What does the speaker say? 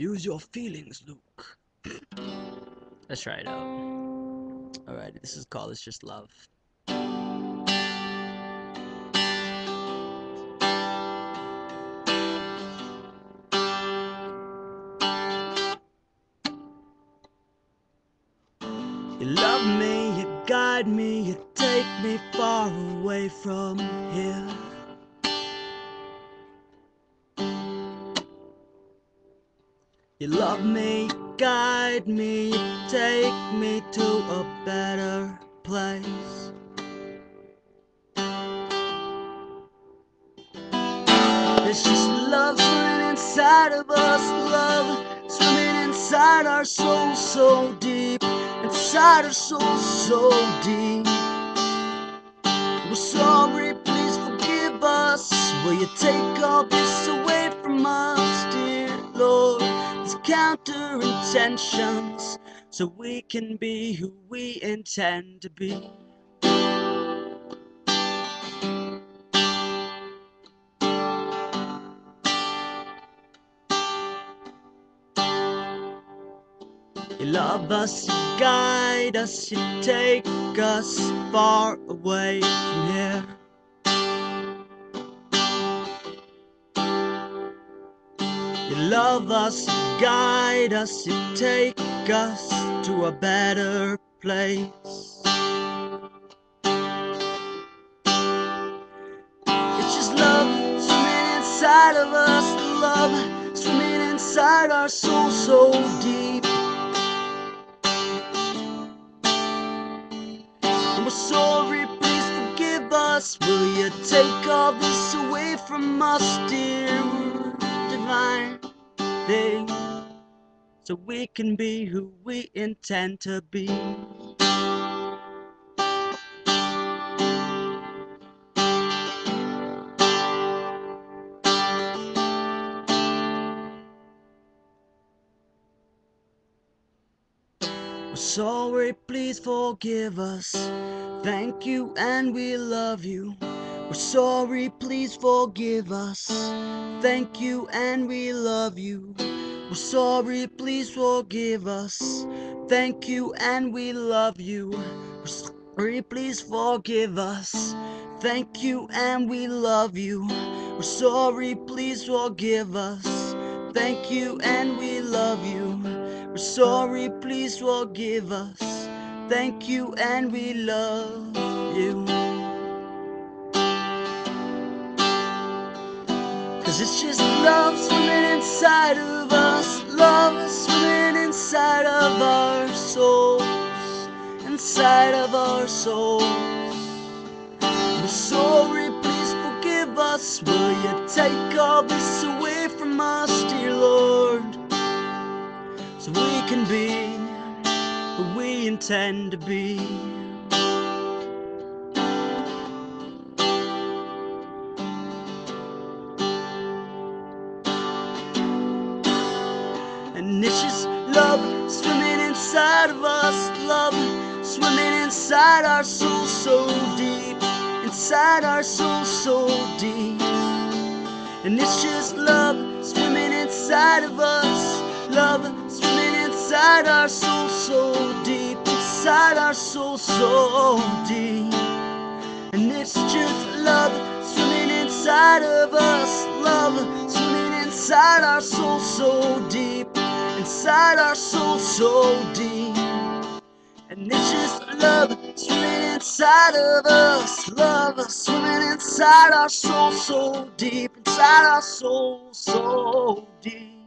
Use your feelings, Luke. Let's try it out. Alright, this is called It's Just Love. You love me, you guide me, you take me far away from here. You love me, guide me, take me to a better place. It's just love swimming inside of us, love swimming inside our souls so deep, inside our souls so deep. We're sorry, please forgive us. Will you take all this away from us, dear counter intentions, so we can be who we intend to be. You love us, you guide us, you take us far away from here. You love us, you guide us, you take us to a better place. It's just love swimming inside of us, love swimming inside our soul so deep. And we're sorry, please forgive us. Will you take all this away from us, dear divine thing? So we can be who we intend to be. Sorry, please forgive us. Thank you, and we love you. We're sorry, please forgive us. Thank you, and we love you. We're sorry, please forgive us. Thank you, and we love you. We're sorry, please forgive us. Thank you, and we love you. We're sorry, please forgive us. Thank you, and we love you. We're sorry, please forgive us. Thank you, and we love you. Cause it's just love swimming inside of us, love swimming inside of our souls, inside of our souls. We're sorry, please forgive us. Will you take all this away from us, dear Lord? So we can be who we intend to be. Just love swimming inside of us, love swimming inside our soul so deep, inside our soul so deep. And it's just love swimming inside of us, love swimming inside our soul so deep, inside our soul so deep. And it's just love swimming inside of us, love swimming inside our soul so deep, inside our soul so deep. And it's just love swimming inside of us, love swimming inside our soul so deep, inside our soul so deep.